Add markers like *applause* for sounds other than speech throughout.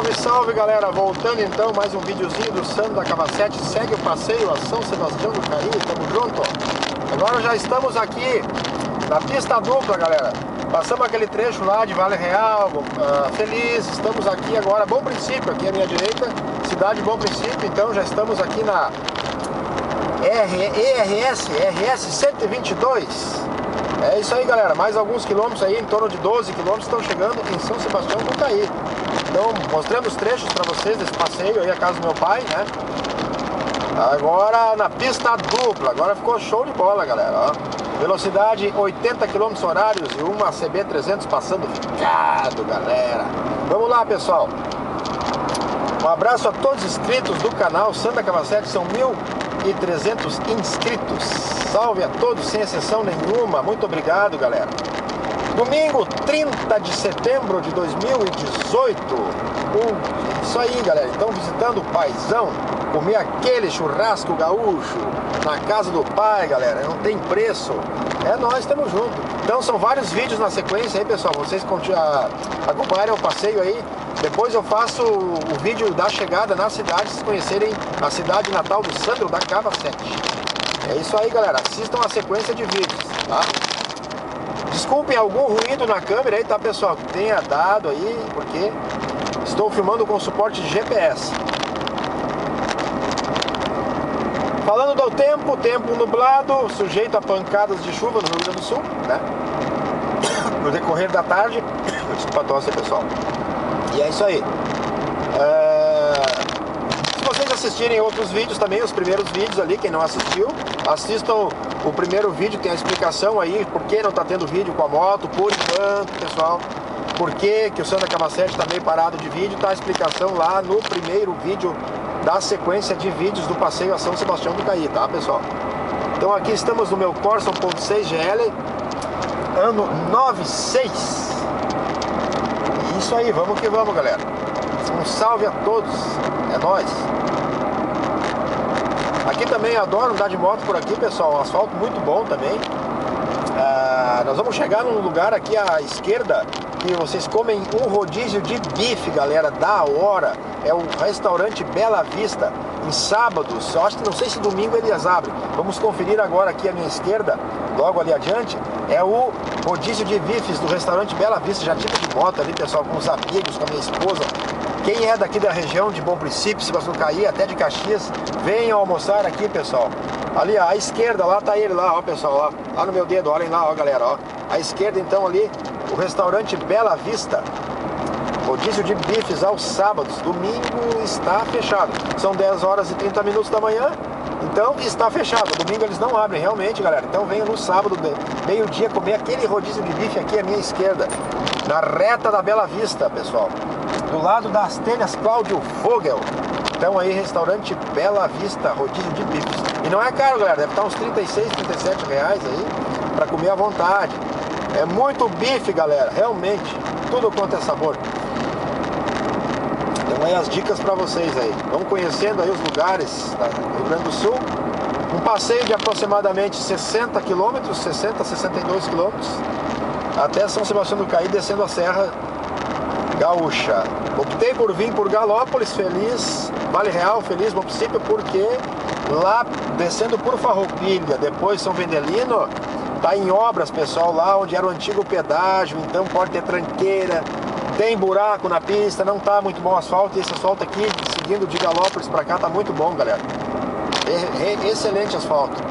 Salve, salve galera, voltando então mais um videozinho do Sandro da Cavacete. Segue o passeio a São Sebastião do Cari, tamo junto. Agora já estamos aqui na pista dupla galera. Passamos aquele trecho lá de Vale Real, uh, Feliz. Estamos aqui agora, Bom Princípio, aqui à minha direita. Cidade Bom Princípio, então já estamos aqui na ERS, RS 122 é isso aí, galera. Mais alguns quilômetros aí, em torno de 12 quilômetros, estão chegando em São Sebastião do Caí. Então, mostrando os trechos para vocês desse passeio aí, a casa do meu pai, né? Agora na pista dupla. Agora ficou show de bola, galera. Ó. Velocidade 80 km horários e uma CB300 passando ficado, galera. Vamos lá, pessoal. Um abraço a todos os inscritos do canal Santa Cavacete, são 1.300 inscritos. Salve a todos, sem exceção nenhuma. Muito obrigado, galera. Domingo, 30 de setembro de 2018. Um, isso aí, galera. Então, visitando o paizão, comer aquele churrasco gaúcho na casa do pai, galera. Não tem preço. É nós, estamos juntos. Então, são vários vídeos na sequência aí, pessoal. Vocês acompanharem o passeio aí. Depois eu faço o vídeo da chegada na cidade, vocês conhecerem a cidade natal do Sandro da Cava 7. É isso aí, galera. Assistam a sequência de vídeos, tá? Desculpem algum ruído na câmera aí, tá, pessoal? Tenha dado aí, porque estou filmando com suporte de GPS. Falando do tempo, tempo nublado, sujeito a pancadas de chuva no Rio Grande do Sul, né? No decorrer da tarde. *coughs* Desculpa a tosse, pessoal. E é isso aí. É assistirem outros vídeos também, os primeiros vídeos ali, quem não assistiu, assistam o primeiro vídeo, tem a explicação aí, por que não está tendo vídeo com a moto, por enquanto, pessoal. Por que, que o Santa Camacete está meio parado de vídeo, tá a explicação lá no primeiro vídeo da sequência de vídeos do passeio a São Sebastião do Caí, tá pessoal? Então aqui estamos no meu Corsa 1.6 GL, ano 96. Isso aí, vamos que vamos, galera. Um salve a todos, é nóis. Aqui também adoro andar de moto por aqui, pessoal. Um asfalto muito bom também. Ah, nós vamos chegar num lugar aqui à esquerda que vocês comem um rodízio de bife, galera, da hora. É o restaurante Bela Vista, em sábados. Eu acho que não sei se domingo eles abrem. Vamos conferir agora aqui à minha esquerda, logo ali adiante. É o rodízio de bifes do restaurante Bela Vista. Já tive de moto ali, pessoal, com os amigos, com a minha esposa. Quem é daqui da região de Bom Princípio, se você cair até de Caxias, venham almoçar aqui, pessoal. Ali, ó, à esquerda, lá tá ele lá, ó, pessoal, ó. Lá no meu dedo, olhem lá, ó, galera, ó. À esquerda, então, ali, o restaurante Bela Vista. Rodízio de bifes aos sábados. Domingo está fechado. São 10 horas e 30 minutos da manhã. Então está fechado. Domingo eles não abrem, realmente, galera. Então venham no sábado, meio-dia, comer aquele rodízio de bife aqui à minha esquerda. Na reta da Bela Vista, pessoal do lado das telhas Cláudio Vogel. Então aí, restaurante Bela Vista, rodízio de bifes. E não é caro, galera, deve estar uns 36, 37 reais aí, para comer à vontade. É muito bife, galera, realmente, tudo quanto é sabor. Então aí as dicas para vocês aí. Vamos conhecendo aí os lugares do Rio Grande do Sul. Um passeio de aproximadamente 60 quilômetros, 60, 62 quilômetros, até São Sebastião do Caí, descendo a serra gaúcha. Optei por vir por Galópolis, feliz, Vale Real, feliz, município, porque lá descendo por Farroupilha, depois São Vendelino, tá em obras, pessoal, lá onde era o antigo pedágio, então pode ter tranqueira, tem buraco na pista, não tá muito bom o asfalto, e esse asfalto aqui, seguindo de Galópolis para cá, tá muito bom, galera. Excelente asfalto.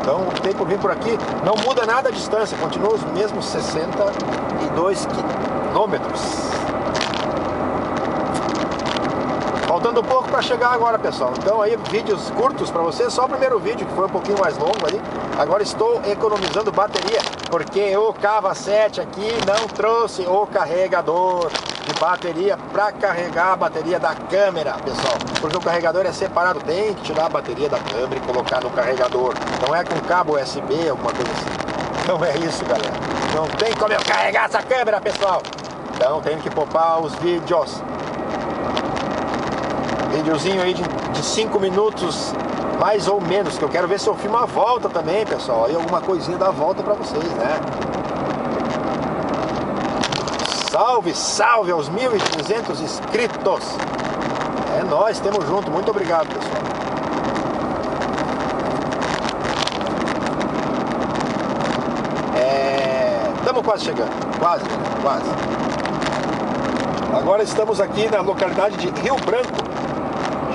Então optei por vir por aqui, não muda nada a distância, continua os mesmos 62 quilômetros. Faltando pouco para chegar agora, pessoal. Então aí, vídeos curtos para vocês. Só o primeiro vídeo, que foi um pouquinho mais longo ali. Agora estou economizando bateria, porque o Cava 7 aqui não trouxe o carregador de bateria para carregar a bateria da câmera, pessoal. Porque o carregador é separado, tem que tirar a bateria da câmera e colocar no carregador. Não é com cabo USB, alguma coisa assim. Não é isso, galera. Não tem como eu carregar essa câmera, pessoal. Então tem que poupar os vídeos. Videozinho aí de 5 minutos, mais ou menos, que eu quero ver se eu filmo a volta também, pessoal. Aí alguma coisinha da volta pra vocês, né? Salve, salve aos 1.300 inscritos. É nós, temos junto. Muito obrigado, pessoal. Estamos quase chegando. Quase, quase. Agora estamos aqui na localidade de Rio Branco.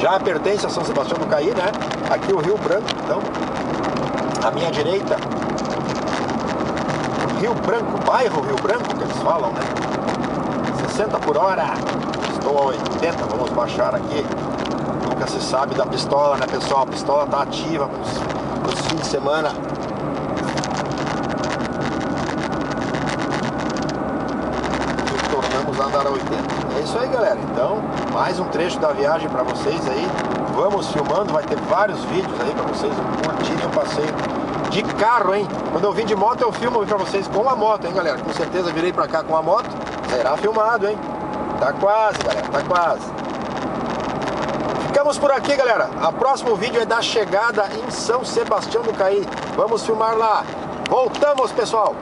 Já pertence a São Sebastião do Caí, né? Aqui o Rio Branco, então. À minha direita. Rio Branco, bairro Rio Branco, que eles falam, né? 60 por hora. Estou a 80, vamos baixar aqui. Nunca se sabe da pistola, né, pessoal? A pistola tá ativa nos, nos fins de semana. andar a 80. É isso aí, galera. Então, mais um trecho da viagem para vocês aí. Vamos filmando, vai ter vários vídeos aí para vocês curtirem o passeio de carro, hein? Quando eu vim de moto, eu filmo para vocês com a moto, hein, galera? Com certeza virei para cá com a moto, será filmado, hein? Tá quase, galera, tá quase. Ficamos por aqui, galera. O próximo vídeo é da chegada em São Sebastião do Caí. Vamos filmar lá. Voltamos, pessoal.